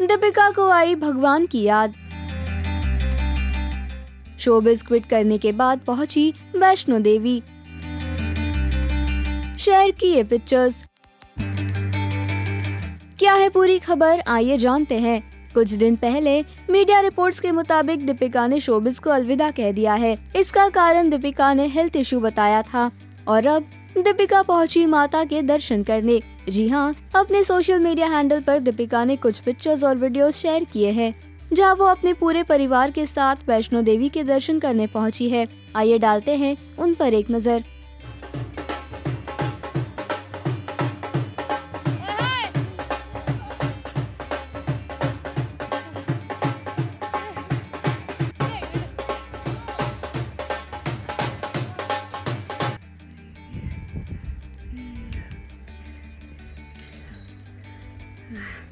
दीपिका को आई भगवान की याद। शोबिस क्विट करने के बाद पहुँची वैष्णो देवी। शेयर किए पिक्चर्स। क्या है पूरी खबर? आइए जानते हैं। कुछ दिन पहले मीडिया रिपोर्ट्स के मुताबिक दीपिका ने शोबिस को अलविदा कह दिया है। इसका कारण दीपिका ने हेल्थ इशू बताया था। और अब दीपिका पहुँची माता के दर्शन करने। जी हाँ अपने सोशल मीडिया हैंडल पर दीपिका ने कुछ पिक्चर्स और वीडियोस शेयर किए हैं, जहाँ वो अपने पूरे परिवार के साथ वैष्णो देवी के दर्शन करने पहुँची है। आइए डालते हैं उन पर एक नज़र। 嗯。唉。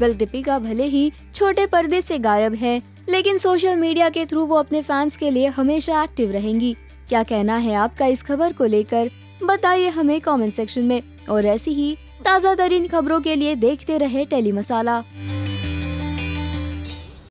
वेल दीपिका भले ही छोटे पर्दे से गायब है, लेकिन सोशल मीडिया के थ्रू वो अपने फैंस के लिए हमेशा एक्टिव रहेंगी। क्या कहना है आपका इस खबर को लेकर? बताइए हमें कमेंट सेक्शन में, और ऐसी ही ताज़ा तरीन खबरों के लिए देखते रहे टेली मसाला